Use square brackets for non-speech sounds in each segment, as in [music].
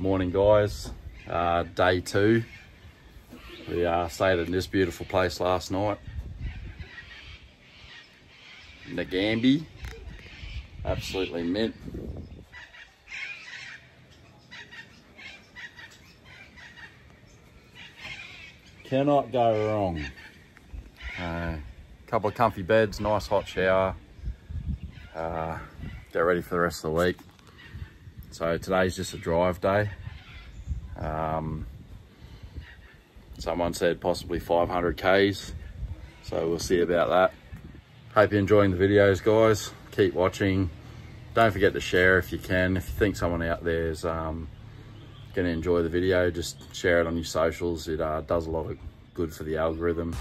Morning guys, uh, day two. We uh, stayed in this beautiful place last night. Nagambie, absolutely mint. Cannot go wrong. Uh, couple of comfy beds, nice hot shower. Uh, get ready for the rest of the week. So today's just a drive day. Um, someone said possibly 500 Ks. So we'll see about that. Hope you're enjoying the videos, guys. Keep watching. Don't forget to share if you can. If you think someone out there is um, going to enjoy the video, just share it on your socials. It uh, does a lot of good for the algorithm.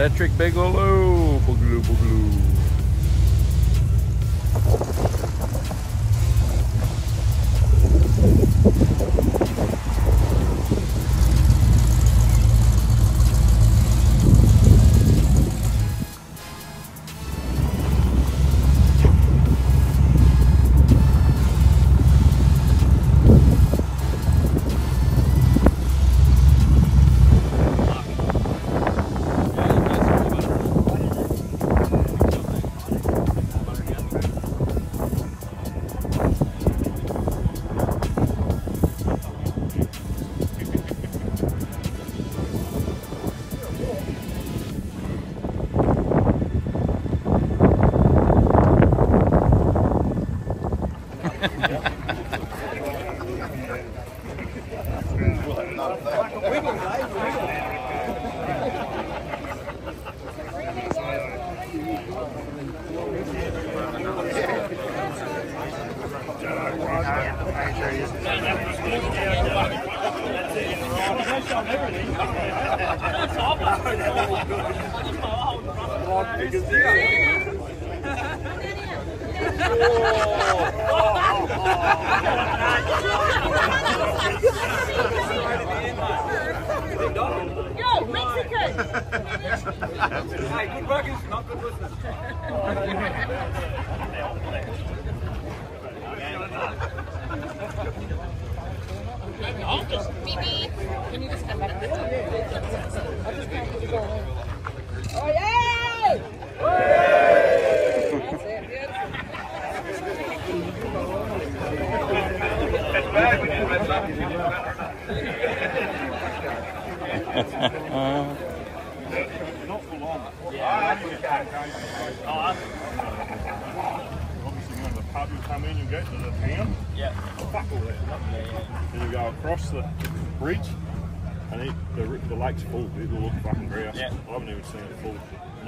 Electric Boogaloo, Boogaloo, [laughs] Oh, yay! That's it, good. Obviously, you know, the pub you come in, you go to the town. Yeah. Fuck all that. Then you go across the bridge, and it, the, the lake's full. It'll look fucking grouse. Yeah. I haven't even seen it full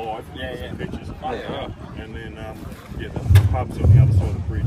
live. Yeah, yeah. Pictures. Yeah. And then, um, yeah, the pub's on the other side of the bridge.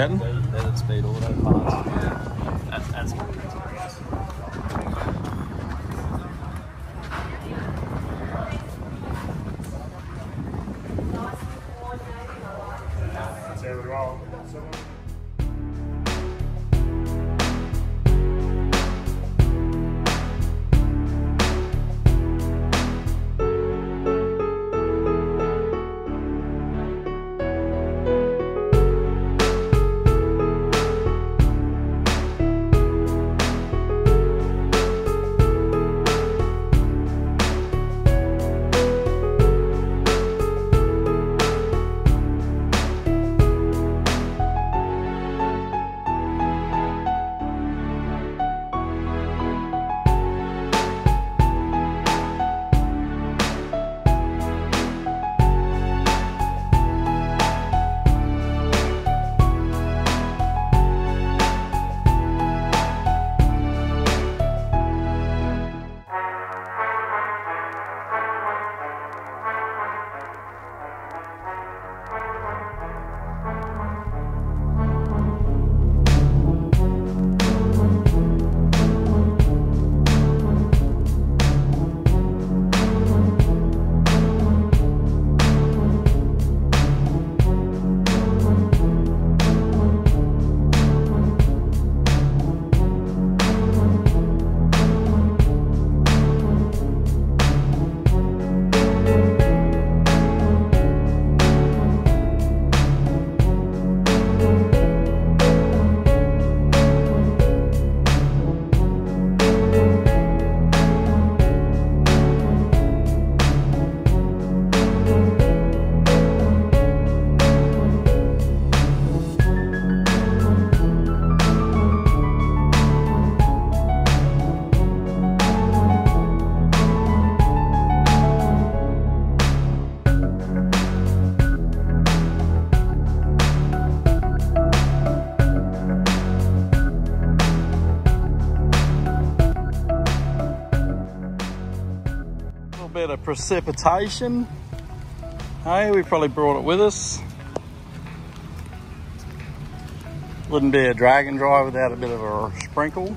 Getting? Bit of precipitation. Hey, we probably brought it with us. Wouldn't be a dragon dry without a bit of a sprinkle.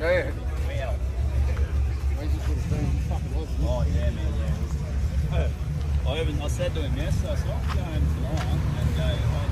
Oh yeah, man, yeah. I even I said to him yesterday, I'm going tomorrow and go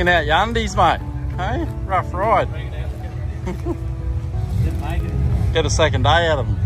Bringing out your undies, mate. Hey, rough ride. Didn't make it. Get a second day out of them.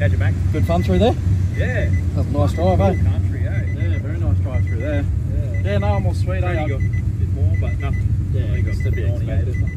How'd you back? Good fun through there. Yeah. That's a nice drive, eh? country, eh? Yeah, very nice drive through there. Yeah. Yeah, no, I'm all sweet. Eh? got a bit more, but no. Yeah, got it's to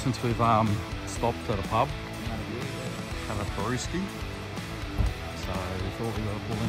since we've um, stopped at a pub, had a brewski. So we thought we got to pull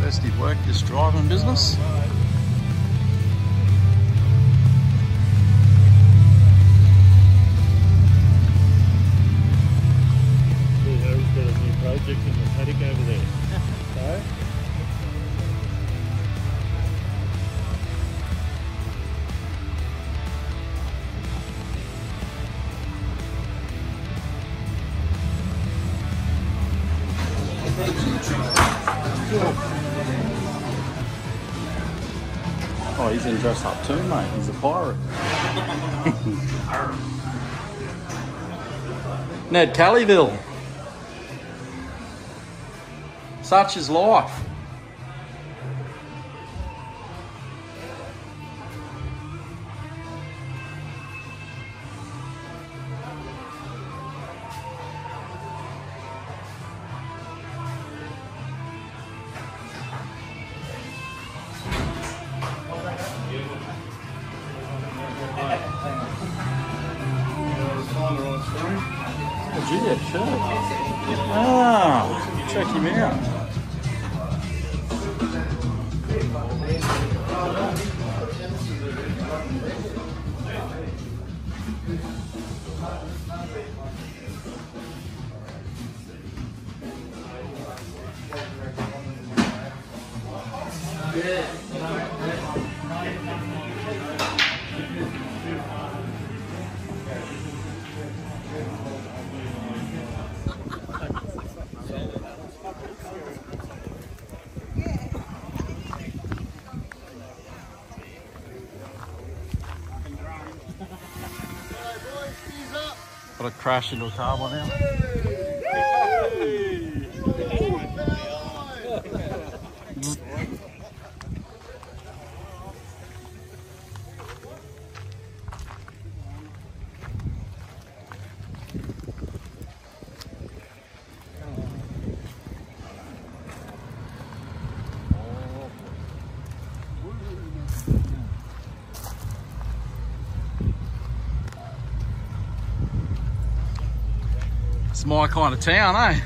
thirsty. Work this driving business. In dress up too, mate. He's a pirate. [laughs] Ned Kellyville. Such is life. Oh, Got a crash into a my kind of town, eh?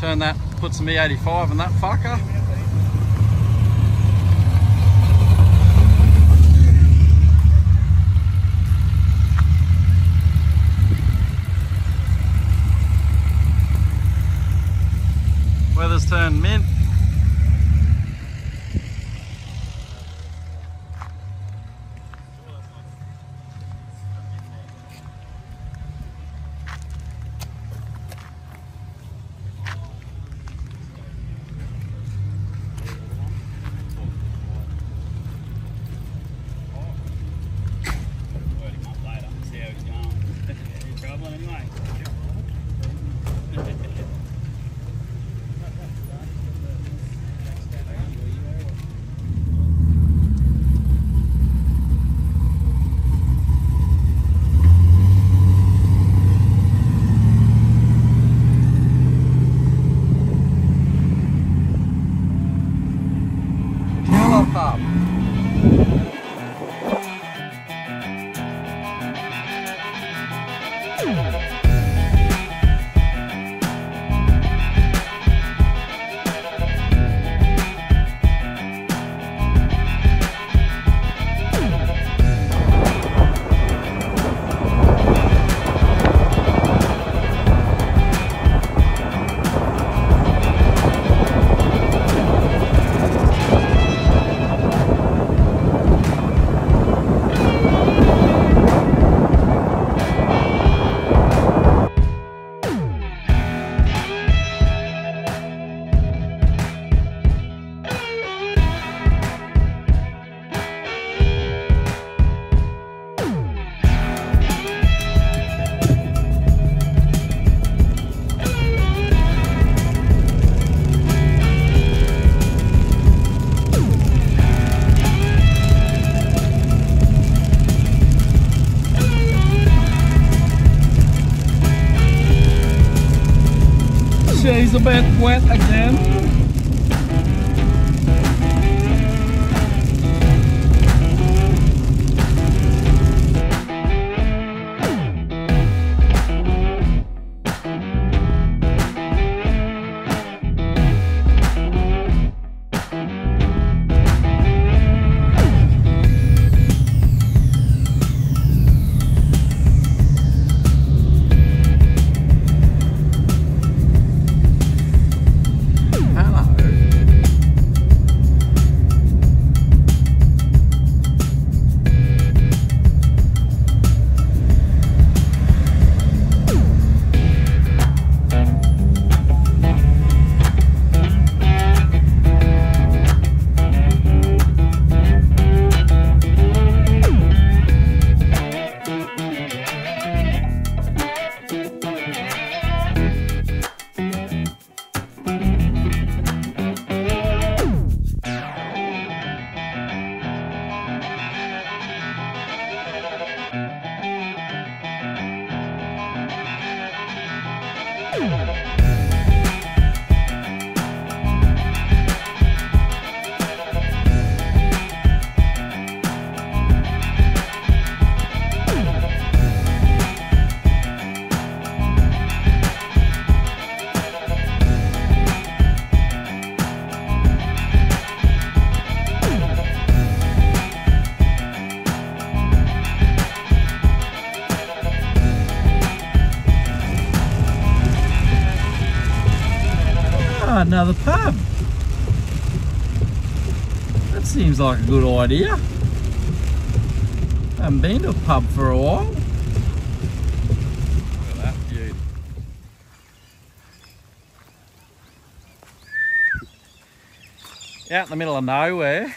Turn that, put some E85 in that fucker. Weather's turned mint. Malaysia is a bit wet again. Ah, like a good idea. I haven't been to a pub for a while. Look at that view. Out in the middle of nowhere.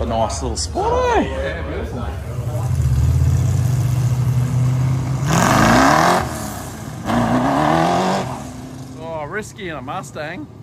A nice little spot, eh? Oh, risky in a Mustang.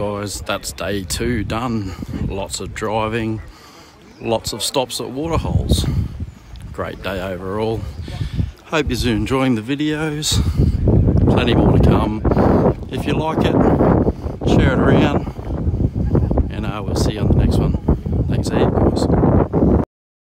Guys. That's day two done. Lots of driving, lots of stops at waterholes. Great day overall. Hope you're enjoying the videos. Plenty more to come. If you like it, share it around.